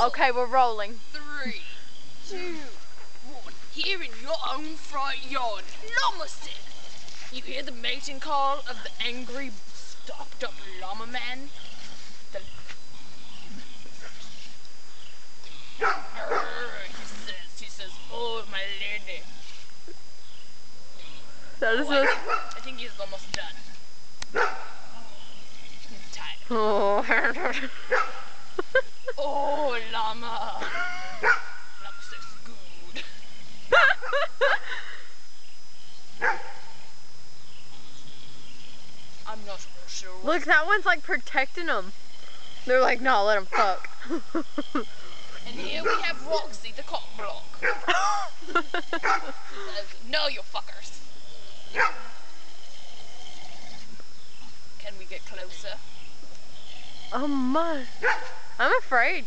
Okay, we're rolling. Three, two, one. Here in your own front yard, llama sit. You hear the mating call of the angry, stopped up llama man? The... He says, he says, oh my lady. That is I, a... think, I think he's almost done. He's tired. Oh. Oh, llama. Llama says good. I'm not sure. Look, that one's like protecting them. They're like, no, let them fuck. And here we have Roxy, the cock block. Says, no, you fuckers. Can we get closer? oh my. I'm afraid.